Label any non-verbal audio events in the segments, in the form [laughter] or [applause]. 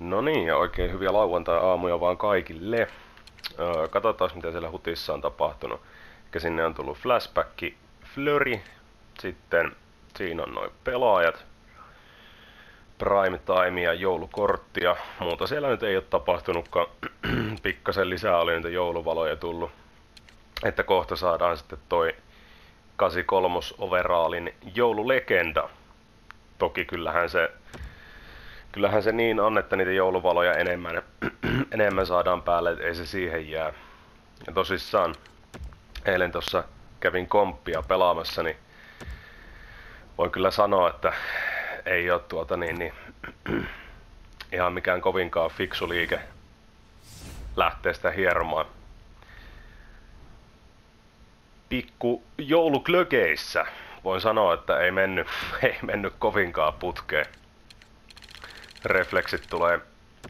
No niin, ja oikein hyviä lauantai-aamuja vaan kaikille. Öö, katsotaan mitä siellä hutissa on tapahtunut. Eli sinne on tullut flashback, flurry, sitten siinä on noin pelaajat, prime time ja joulukorttia. Muuta siellä nyt ei ole tapahtunutkaan. [clears throat] Pikkasen lisää oli niitä jouluvaloja tullut. Että kohta saadaan sitten toi 83 overallin joululegenda. Toki kyllähän se kyllähän se niin on, että niitä jouluvaloja enemmän, [clears throat] enemmän saadaan päälle, ei se siihen jää. Ja tosissaan, eilen tuossa kävin komppia pelaamassa, niin voin kyllä sanoa, että ei ole tuota niin, niin [clears throat] ihan mikään kovinkaan fiksu liike lähteä sitä hieromaan. Pikku jouluklökeissä voin sanoa, että ei mennyt, [laughs] ei mennyt kovinkaan putkeen refleksit tulee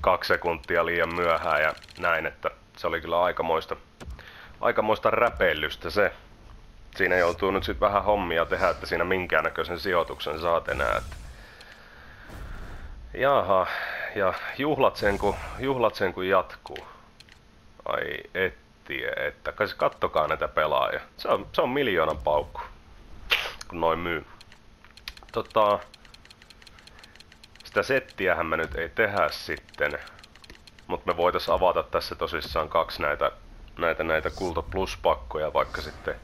kaksi sekuntia liian myöhään ja näin, että se oli kyllä aikamoista, aikamoista räpeilystä se. Siinä joutuu nyt sitten vähän hommia tehdä, että siinä minkäännäköisen sijoituksen saat enää. Että... Jaha, ja juhlat sen, kun, juhlat sen kun jatkuu. Ai ettiä, että kattokaa näitä pelaajia. Se on, se on miljoonan paukku, kun noin myy. Tota, sitä settiähän me nyt ei tehdä sitten. Mutta me voitais avata tässä tosissaan kaksi näitä, näitä, näitä Kulta Plus-pakkoja vaikka sitten.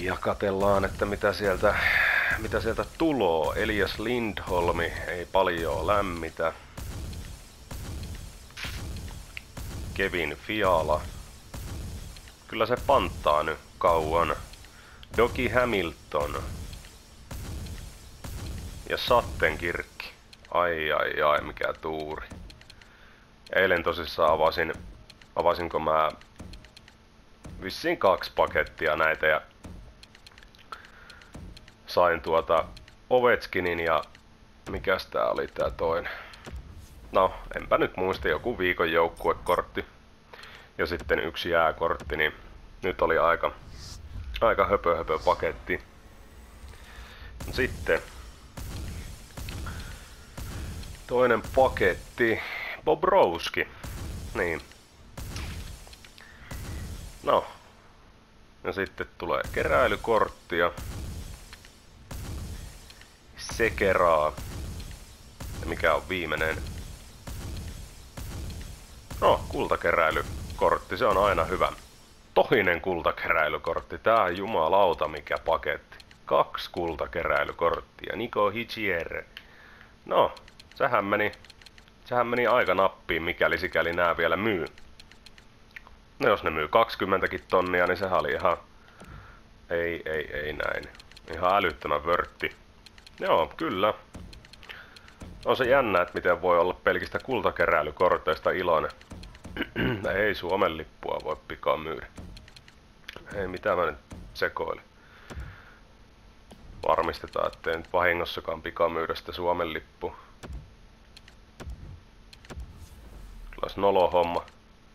Ja katellaan, että mitä sieltä, mitä sieltä tuloo. Elias Lindholmi ei paljon lämmitä. Kevin Fiala. Kyllä se panttaa nyt kauan. Doki Hamilton. Ja Sattenkirkki. Ai ai ai, mikä tuuri. Eilen tosissaan avasin, avasinko mä vissiin kaksi pakettia näitä ja sain tuota Ovechkinin ja mikäs tää oli tää toinen. No, enpä nyt muista, joku viikon joukkuekortti ja sitten yksi jääkortti, niin nyt oli aika, aika höpö höpö paketti. Sitten Toinen paketti. Bobrowski. Niin. No. Ja sitten tulee keräilykorttia. Sekeraa. Ja mikä on viimeinen? No, kultakeräilykortti. Se on aina hyvä. Tohinen kultakeräilykortti. Tää on jumalauta mikä paketti. Kaksi kultakeräilykorttia. Niko Hichier. No, Sehän meni, sehän meni aika nappiin, mikäli sikäli nää vielä myy. No jos ne myy 20 tonnia, niin sehän oli ihan... Ei, ei, ei näin. Ihan älyttömän vörtti. Joo, kyllä. On se jännä, että miten voi olla pelkistä kultakeräilykorteista iloinen. [clears throat] ei Suomen lippua voi pikaa myydä. Ei mitä mä nyt sekoilin. Varmistetaan, ettei nyt vahingossakaan pikaa myydä sitä Suomen lippua. Olisi nolo homma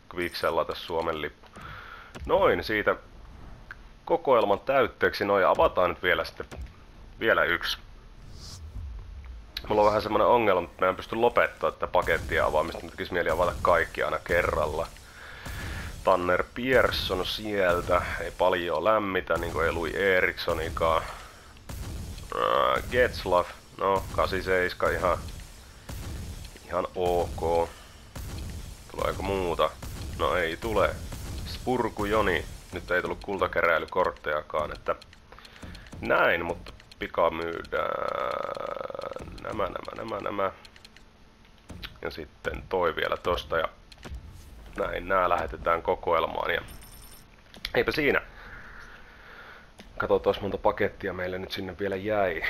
kviksella tässä Suomen lippu. Noin, siitä kokoelman täytteeksi noin avataan nyt vielä sitten vielä yksi. Mulla on vähän semmonen ongelma, että mä en pysty lopettaa tätä pakettia avaamista, mutta mieli avata kaikki aina kerralla. Tanner Pierson sieltä, ei paljon lämmitä, niin kuin ei Louis Erikssonikaan. Uh, Getzlaff, no 87 ihan, ihan ok. Tuleeko muuta? No ei tule. Spurku Joni. Nyt ei tullut kultakeräilykorttejakaan, että näin, mutta pika myydään nämä, nämä, nämä, nämä. Ja sitten toi vielä tosta ja näin, nää lähetetään kokoelmaan ja eipä siinä. Katsotaan monta pakettia meille nyt sinne vielä jäi.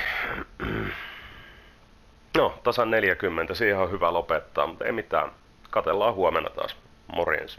No, tasan 40, siihen on hyvä lopettaa, mutta ei mitään. Katellaan huomenna taas. Morjens.